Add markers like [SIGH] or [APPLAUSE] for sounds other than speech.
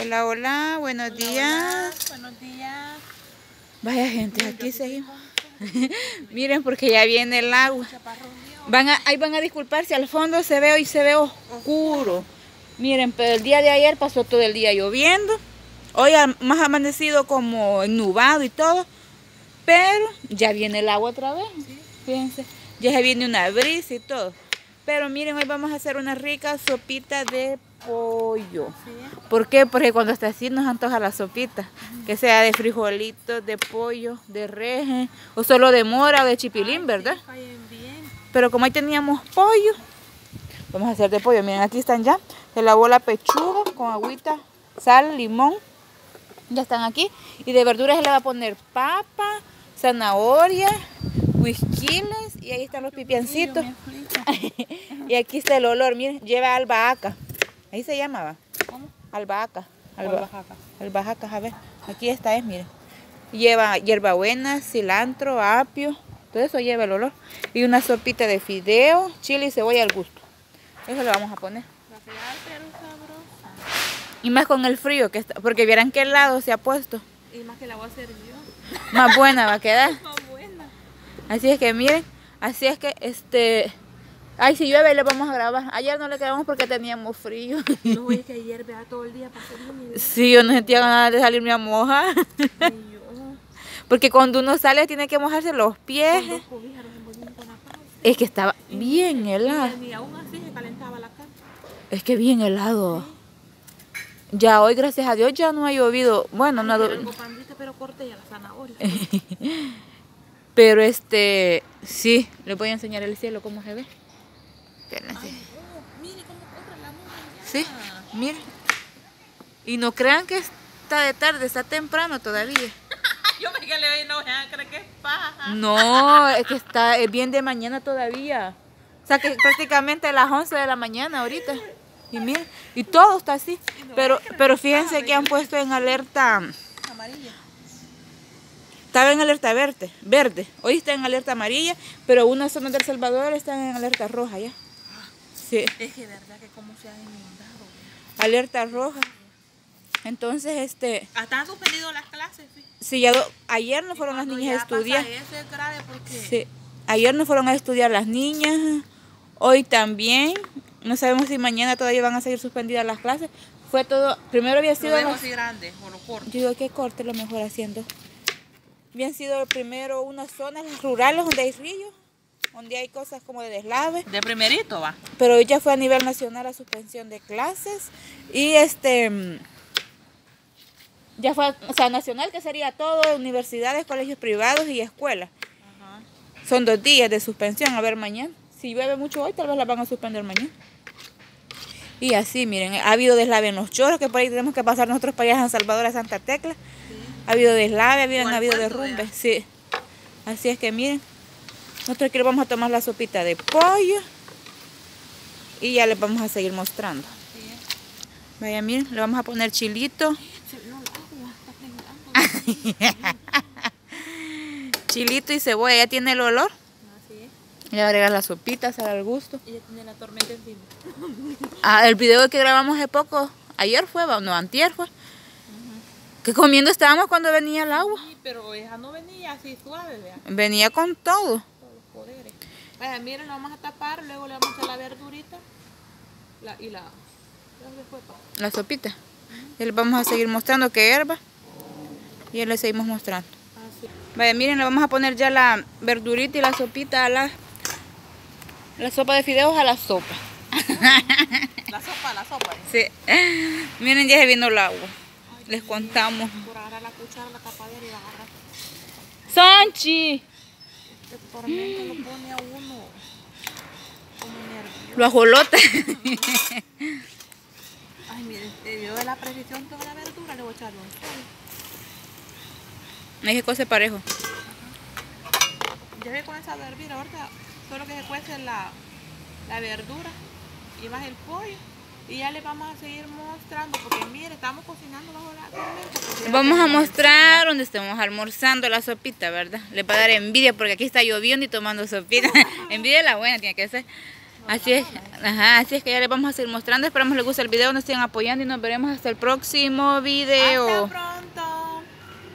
Hola, hola, buenos días. buenos días. Vaya gente, aquí seguimos. [LAUGHS] Miren porque ya viene el agua. Van a, ahí van a disculparse, al fondo se ve hoy se ve oscuro. Miren, pero el día de ayer pasó todo el día lloviendo. Hoy más amanecido como nubado y todo. Pero ya viene el agua otra vez. Fíjense, ya se viene una brisa y todo. Pero miren, hoy vamos a hacer una rica sopita de pollo. ¿Por qué? Porque cuando está así nos antoja la sopita. Que sea de frijolitos, de pollo, de reje, o solo de mora o de chipilín, ¿verdad? Pero como ahí teníamos pollo, vamos a hacer de pollo. Miren, aquí están ya. Se lavó la pechuga con agüita, sal, limón. Ya están aquí. Y de verduras se le va a poner papa, zanahoria, whisquiles y ahí están los pipiancitos. [LAUGHS] y aquí está el olor, miren, lleva albahaca. Ahí se llamaba. ¿Cómo? Albahaca. albahaca. Albahaca, a ver. Aquí está, es, miren. Lleva hierbabuena, cilantro, apio. Todo eso lleva el olor. Y una sopita de fideo, chile y cebolla al gusto. Eso lo vamos a poner. Y más con el frío que está, porque vieran qué helado se ha puesto. Y más que la voy a yo. Más buena va a quedar. [LAUGHS] más buena. Así es que miren, así es que este Ay, si llueve le vamos a grabar. Ayer no le quedamos porque teníamos frío. [LAUGHS] No, es que ayer vea todo el día pasó Sí, yo no sentía ganas de salirme a mojar. [LAUGHS] porque cuando uno sale tiene que mojarse los pies. Es que estaba bien helado. Y aún así se calentaba la carne. Es que bien helado. Ya hoy, gracias a Dios, ya no ha llovido. Bueno, no ha pero corté ya la zanahoria. [LAUGHS] pero este, sí, les voy a enseñar el cielo cómo se ve. Mire cómo corre la Sí, mire. Y no crean que está de tarde, está temprano todavía. [LAUGHS] Yo me quedé no creo que es paja. No, es que está es bien de mañana todavía. O sea que prácticamente a las 11 de la mañana ahorita. Y miren, y todo está así. Pero, pero fíjense que han puesto en alerta amarilla. Estaba en alerta verde, verde. Hoy está en alerta amarilla, pero una zona del Salvador está en alerta roja ya. Sí. Es que verdad que como se ha inundado. Alerta roja. Entonces, este... Hasta han suspendido las clases. Sí, sí ya ayer no fueron las niñas a estudiar. Ese es grave porque... Sí. Ayer no fueron a estudiar las niñas. Hoy también. No sabemos si mañana todavía van a seguir suspendidas las clases. Fue todo... Primero había sido... Lo así grande, o lo corto. Yo digo que corte lo mejor haciendo. Habían sido primero unas zonas rurales donde hay ríos donde hay cosas como de deslave. De primerito va. Pero ya fue a nivel nacional la suspensión de clases y este ya fue, o sea, nacional que sería todo, universidades, colegios privados y escuelas. Son dos días de suspensión, a ver mañana. Si llueve mucho hoy, tal vez la van a suspender mañana. Y así, miren, ha habido deslave en los chorros, que por ahí tenemos que pasar nosotros para allá a San Salvador a Santa Tecla. Ha habido deslave, ha habido derrumbe, sí. Así es que miren, nosotros aquí vamos a tomar la sopita de pollo. Y ya les vamos a seguir mostrando. Vaya, miren, le vamos a poner chilito. [LAUGHS] chilito y cebolla, ¿ya tiene el olor? Le va a agregar la sopita, sale al gusto. Y ya tiene la tormenta encima. [LAUGHS] ah, el video que grabamos hace poco, ayer fue, no, antier fue. Que comiendo estábamos cuando venía el agua. Sí, pero ella no venía así suave, ¿vea? Venía con todo. Vaya, miren, lo vamos a tapar, luego le vamos a la verdurita la, y la... La sopita. Y le vamos a seguir mostrando que hierba. Y ya le seguimos mostrando. Ah, Vaya, miren, le vamos a poner ya la verdurita y la sopita a la... La sopa de fideos a la sopa. [LAUGHS] la sopa, la sopa. [LAUGHS] Sí. Miren, ya se vino el agua. Les contamos. Por agarrar la cuchara, la tapadera y la agarrar. ¡Sonchi! Este tormento lo pone a uno como nervioso. Lo ajolota. [LAUGHS] Ay, mire, yo de la precisión toda la verdura le voy a echar un Hay que cocer parejo. Ya voy a comenzar a hervir ahorita, solo que se cuece la, la verdura y más el pollo. Y ya les vamos a seguir mostrando, porque mire, estamos cocinando bajo la tormenta. Vamos a mostrar donde estamos almorzando la sopita, ¿verdad? Le va a dar envidia porque aquí está lloviendo y tomando sopita. [LAUGHS] envidia la buena tiene que ser. Así es, ajá, así es que ya les vamos a seguir mostrando. Esperamos les guste el video, nos sigan apoyando y nos veremos hasta el próximo video. Hasta